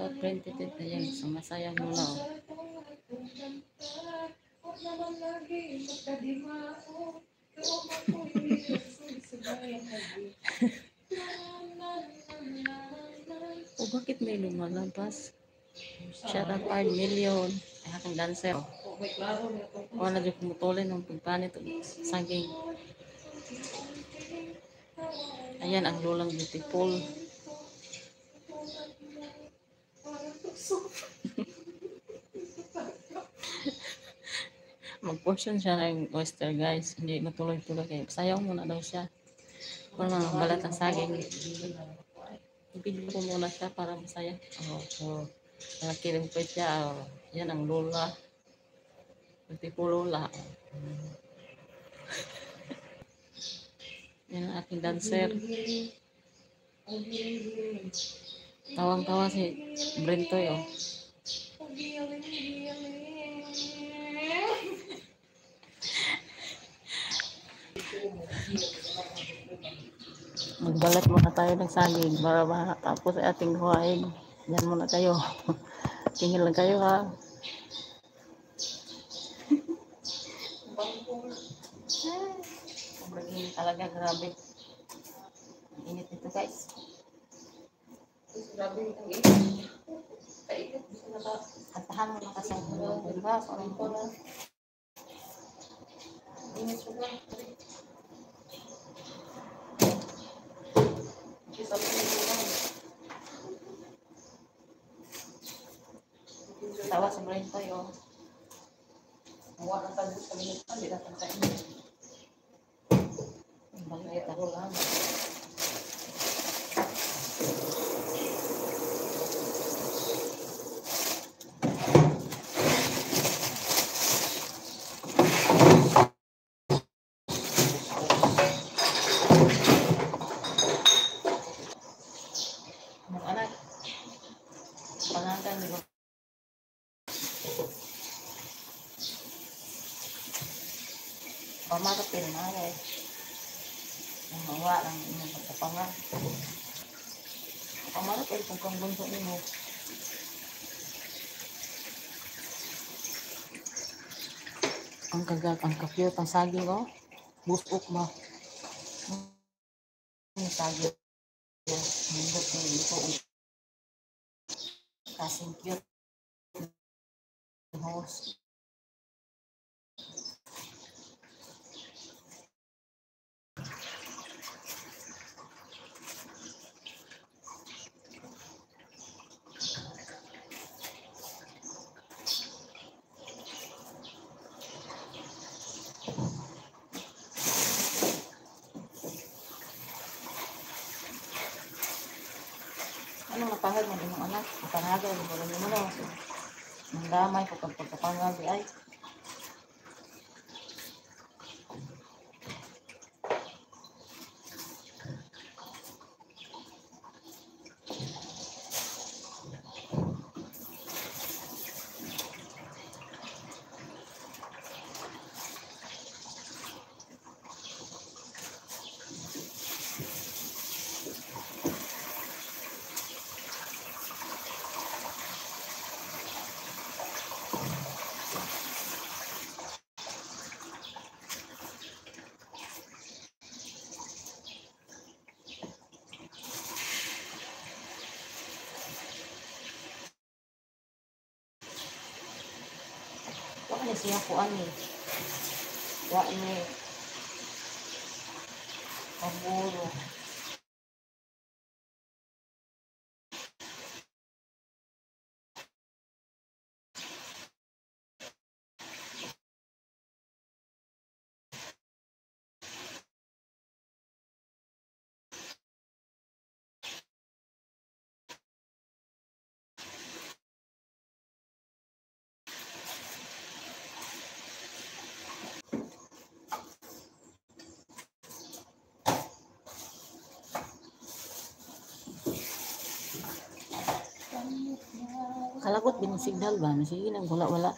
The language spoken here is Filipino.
out printed it. Ayan, sa masayang mula. Oh. O bakit may lumalabas? Shout out 5 million. Ay, aking dancer. Wala dyan kumutulin ng pagpanit. Saging. Ayan ang lulang beautiful. Mag-portion siya ng oyster guys. Hindi matuloy-tuloy kayo. Sayaw muna daw siya. Para mga balat ng saging. Ibigay ko muna siya para masaya. Oh, oh. Nakikilim pa siya. Oh. Yan ang lula. Beautiful lula. Yan ang aking dancer. Tawang-tawa si Brentoy, oh. Magbalat muna tayo ng saging para matapos ay ating huwain. Yan muna kayo. Tingin lang kayo ha. Sobrang init talaga, grabe. Init nito guys. Grabe ang init. Ba? Kantahan mo na kasi diba? Sorry po na. Init ko na. Isa pa rin ko lang. Brentoy, oh. Nawa na tayo sa minute pa. Hindi na tayo kainit. Bakit ako lang. Mga anak, pangalan, di ba? Pamarapin na eh. Ang hawa lang inyong pagkapangan. Pamarapin kung kang bunso mo. Ang kagag, ang kapiyot, ang saging, oh. Busok ba? Ang saging. Hindi ko ito. Kasing cute. Host. Ano napahal mo ng anak? Napanagal mo lang yung ano. Ang damay ko pag pagkapangal di ay. Wala ni siya ko ani. Wala ni paburo. Ang signal ba? Sige nang wala wala.